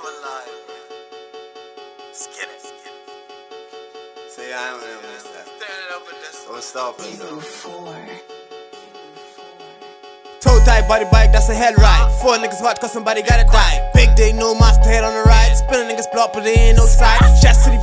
I'm alive. Let's get it. Let's get it. Say I am in this stuff. Turn it up with this. Don't stop it though. Toe tight body bike, that's a head ride. Four niggas hot cause somebody gotta die. Big day, no master head on the ride. Spinning niggas block, but they ain't no side.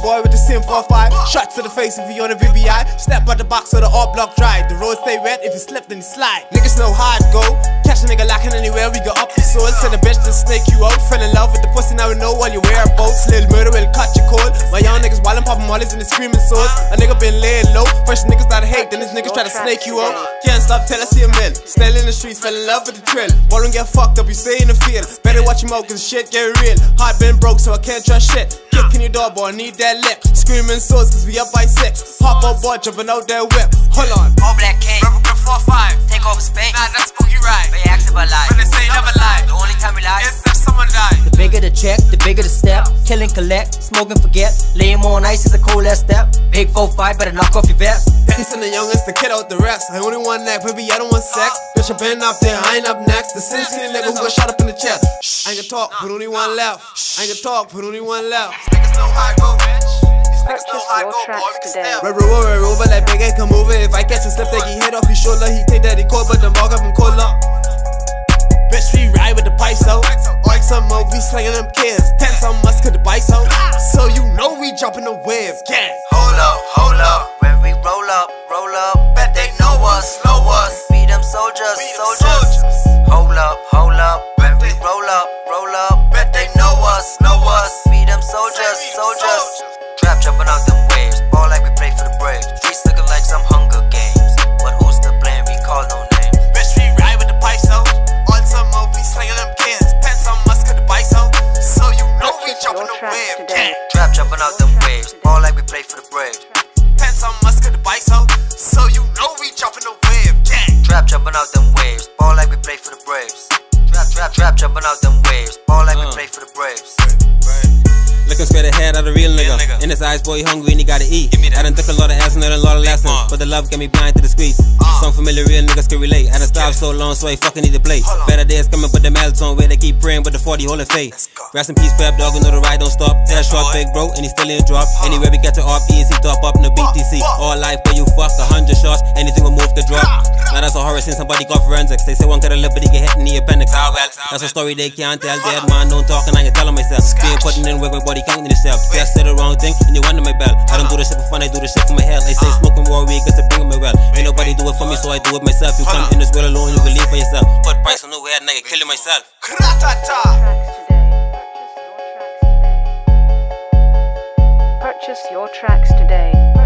Shots to the boy with the sim 45. Shots to the face if you on a VBI. Step out the box so the all block dry. The road stay wet, if you slip, then you slide. Niggas know how it go. Catch a nigga lacking anywhere, we go up the soul. Send a bitch to snake you out. Fell in love with the pussy, now we know while you wear boats. Little murder will cut you cold. My young niggas wildin' poppin' mollies and the screaming swords. A nigga been laying low. First niggas to hate, then this niggas try to snake you out. Can't stop till I see a mill. Still in the streets, fell in love with the trill. Boy, don't get fucked up, you stay in the field. Better watch your mouth, cause shit get real. Heart been broke, so I can't trust shit. Kick in your door, boy, I need that lip. Screaming souls, cause we up by six. Hop on board, jumping out that whip. Hold on. All black king, Rebel Grip 4-5. take over space. Nah, that's spooky ride. But you ask about life. When they say never lie. The only time we lie is if someone died. The bigger the check, the bigger the step. Kill and collect, smoke and forget. Lay 'em on ice is a cold ass step. Big 4-5, better knock off your vest. This and the youngest, the kid out the rest. I only want that, baby, I don't want sex. Bitch, I been up there, I ain't up next. The Cincinnati nigga who got shot up in the chest. I ain't gonna talk, but only one left. I ain't gonna talk, but only one left. Niggas know how I go, bitch. These niggas know how I go, boy. We can today. step. Red rover, red rover, like big A come over. If I catch him slip, they get hit off his shoulder. He think that he cold, but the mug up him cold up. Bitch, we ride with the pipes out. Like some more, we slinging them kids. Ten some us could the bikes out. So you know we jumping the waves, gang. Hold up, hold up. When we roll up, roll up. Bet they know us, know us. Be Be them soldiers. soldiers. Hold up, hold up. When we roll up, roll up. Bet they know us, know us. Be them soldiers, soldiers. soldiers. Trap jumping out them waves. Ball like we play for the Braves. Streets looking like some Hunger Games. But who's to blame? We call no names. Bitch, we ride with the pipes out. On some more, we slinging them kids. Pants on us could the bikes out. So you know we Purchase jumping the wave, today. gang. Trap jumping out them waves. Ball like we play for the Braves. Pants on us could the bikes out. So you know we jumping the wave, gang. Trap jumping out them waves. Ball like we play for the Braves. Trap, jumping out them waves. Ball like we Uh. play for the Braves. Looking straight ahead of a real nigga. In his eyes, boy, he hungry and he gotta eat. I done took a lot of ass and learned a lot of lessons. But the love got me blind to the streets. Some familiar real niggas can relate. I done stopped so long, so I fucking need to play. Better days coming, put the mallets on where they keep praying, with the 40 holding faith. Rest in peace, Pep Dog, you know the ride don't stop. Tell short, big bro, and he still in drop. Anywhere we get to RPs, he top up in the BTC. All life, but you fuck a hundred shots, anything will move could drop. Now that's a horror since somebody got forensics. They say one could have lived, but he get hit in the appendix. Ah well, that's a story they can't tell. Dead man don't talk, and I ain't telling myself. Being putting in work, my body counting itself. Just say the wrong thing, and you wonder my bell. I don't do this shit for fun, I do this shit for my health. I say uh-huh. smoking raw weed, cause it bring me well. Ain't nobody do it for me, so I do it myself. You come in this world alone, you can leave for yourself. Put price on the way, and I can kill you myself. Kratata. Tracks today. Purchase your tracks today. Purchase your tracks today.